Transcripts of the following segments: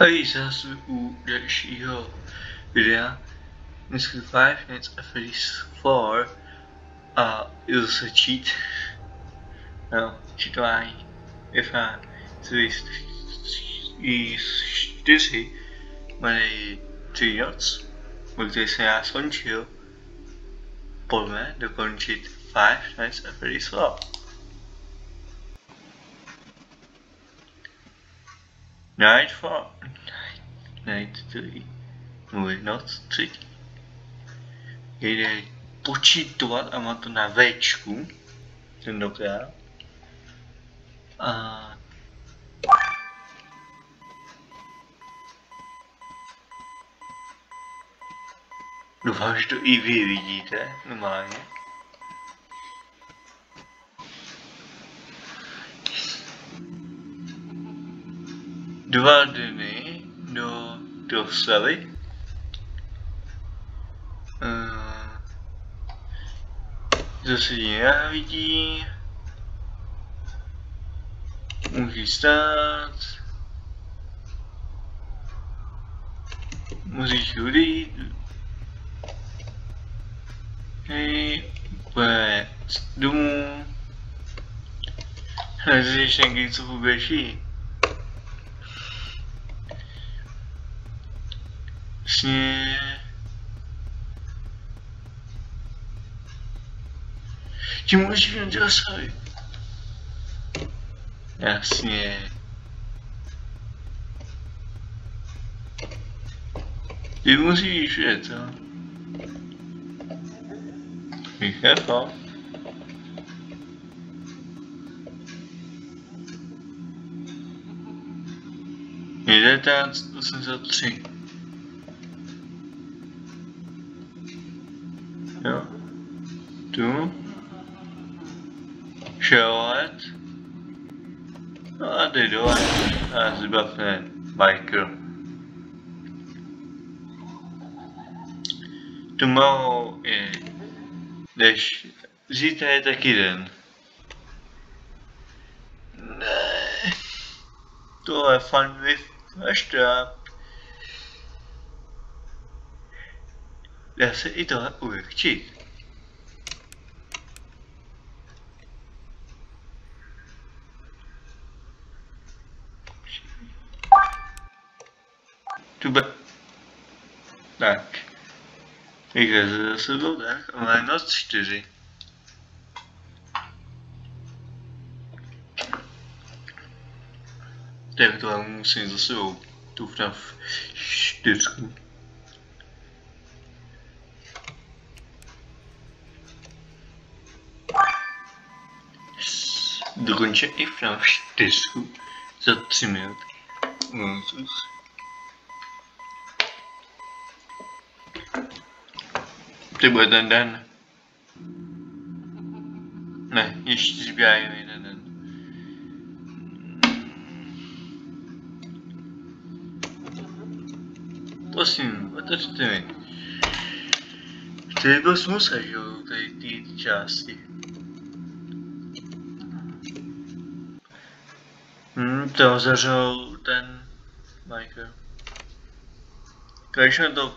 Hej, zase u dalšího videa. Dneska 5 Nights at Freddy's 4 a jdu se cheat. No, cheatování. FA 4 mají 3 noc, u které jsem já skončil. Pojďme dokončit 5 Nights at Freddy's 4. Night 4 Night 3 Můj noc 3 Jde počítovat a má to na Včku tentokrát. A Doufám, že to i vy vidíte normálně. Dva dny do, do oslavy. Uh, zase nenávidí. Může stát. Musíš odejít. Hej, pojď domů. Hledeš někdy, co vůbec jí. Vlastně... Ti můžeš jen zasahit. Jasně. Ty musíš co? Be careful. Jde 83. No a ty dole. A zbavne biker. Tomorrow je... Než zítra je taky den. Ne. To je fun with Flash Dá se i tohle ulehčit. Tu be... Tak. Rychle zase byl tak, ale noc čtyři. Tak to musím zase tu FNAF čtyřku. dokončil i FNAF 4 za 3 minuty. Luxus. Ty bude ten den. Ne, ještě zbývá jeden den. Prosím, otevřte mi. Ty byl smysl, že jo, tady ty části. Hmm, to zařel ten Michael. Když to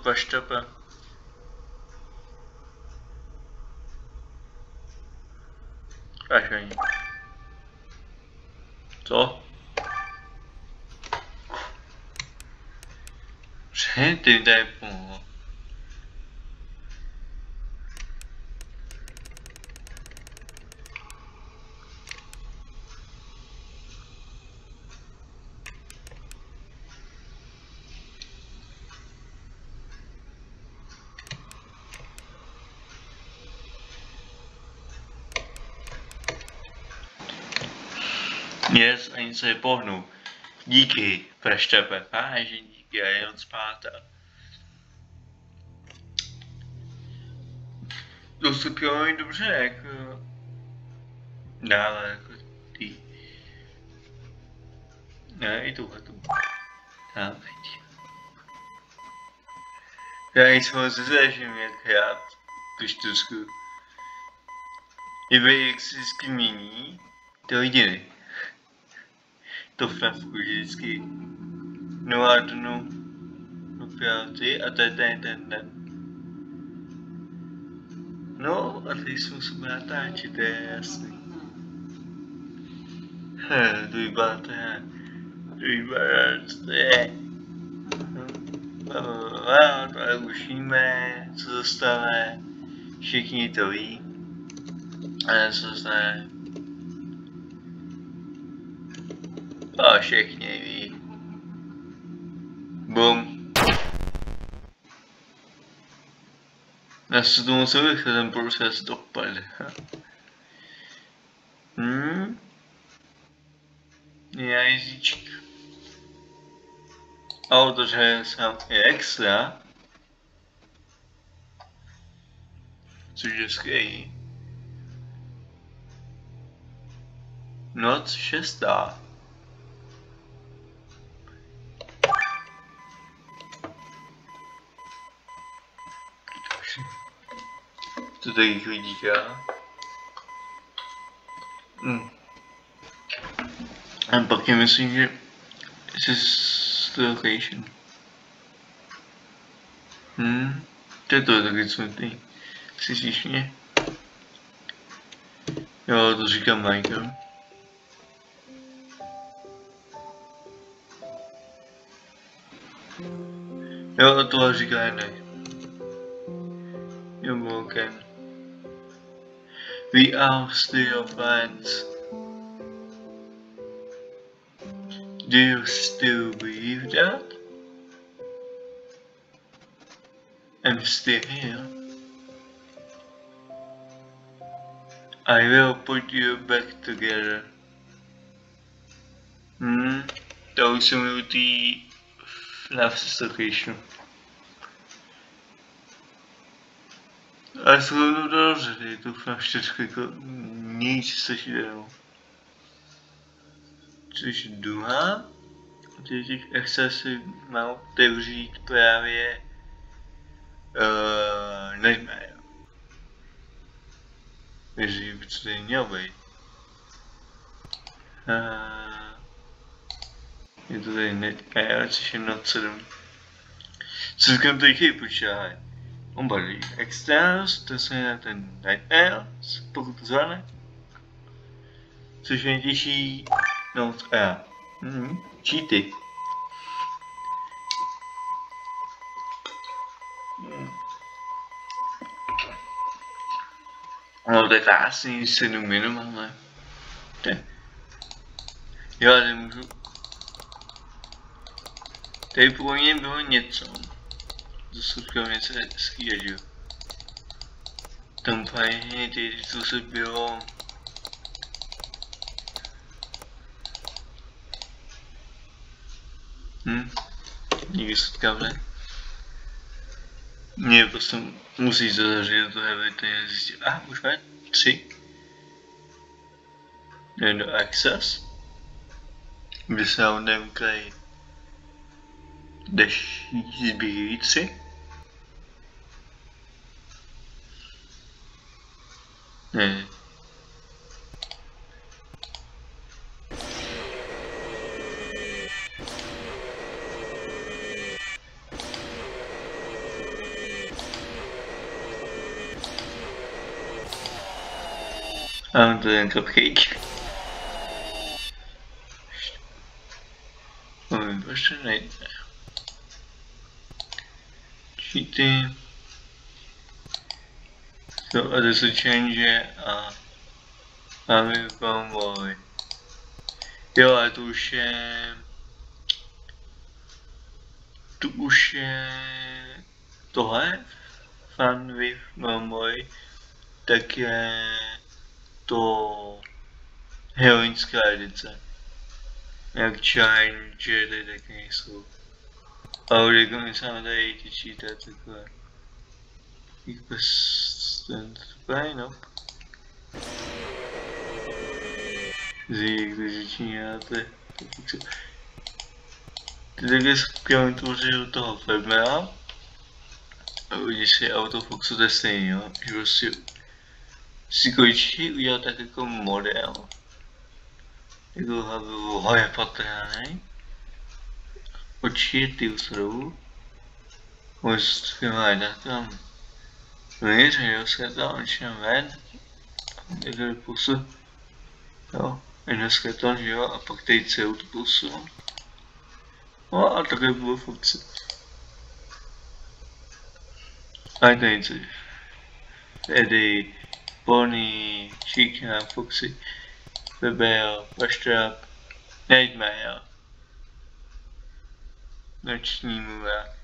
paštape. Až ani. Co? Že ty tady pomohl. Yes, ani se pohnu. Díky, preštepe. A že díky, a jen spát. Dostupujeme dobře, jako... Dále, jako ty. Ne, i tuhle tu. Já teď. Já jsem moc zažím, jak já tu čtyřku. I jak se mění, to jediný to FNAFku vždycky nula dnu do pěti a to je ten, ten den. No a teď se musíme natáčet, to je jasný. To vypadá to je, vypadá to je. A to už víme, co se stane, všichni to ví. A co se A všichni ví. Bum. Já se tomu musím rychle ten proces dopadne. Hmm. Auto, že jsem je extra. Což je skvělý. Noc šestá. To tady chodíka. Hmm. A pak je myslím, že is the location. Hmm, to je to taky smutný. Slyšíš mě? Jo, to říkám Michael. Jo, to říká jinak. Jo, Morgan. We are still friends. Do you still believe that? I'm still here. I will put you back together. Hmm, to už jsem u té Ale jsou to dobře, je to FNAF 4 jako nic strašidelného. Což druhá, těch excesy mám otevřít právě uh, Nightmare. Jestli by to tady měl být. Uh, je to tady Nightmare, což je noc 7. Co říkám tady chybí počítač? On baví Extras, to se na ten Nightmare, pokud to zvládne. Což mě těší Note A. Mhm. Cheaty. No to je krásný, sedm minimálně. Jo, nemůžu. Tady původně. Že jo. Tam fajně, ty, se bylo Hm. Nikdy setkávne. Nie, prostě musíš to zažít do toho everything zjistit. A, ah, už máme tři. Jdeme do Access. Hmm. Un de cupcake. Oh, mais je suis là. Cheating. So adesso change a máme konvoj. Jo, a tu už je... Tu už je... Tohle? Fun with Momoy. Tak je to heroinská edice. Jak Challenger, tak nejsou. A origami se tady ty čítat takhle. Jak bez ten fajn, no. Zí, když začínáte. Ty takhle skvělý tvoří do toho Femera. A vidíš si autofoxu to je stejný, jo? Že prostě si končí udělat tak jako model. Jako Harry Potter, ne? oči ty usrou. Most filmada tam. Víš, jo, se tam začínám ven. Někde pusu. Jo, dneska to, že jo, a pak tady celou tu pusu. No a takhle bylo funkce. A to něco. Eddie, Bonnie, Chica, Foxy, Rebel, Rushtrap, Nightmare. Noční mluva.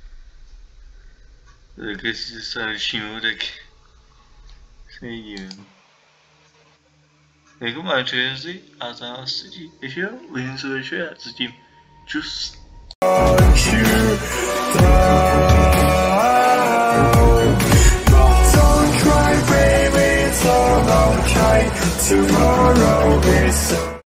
Tak jestli se stane noční mluva, tak se nedívím. Jako má hvězdy a za vás sedí. Ještě jo, uvidím se večer a zatím čus. Tomorrow is so